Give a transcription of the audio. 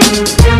We'll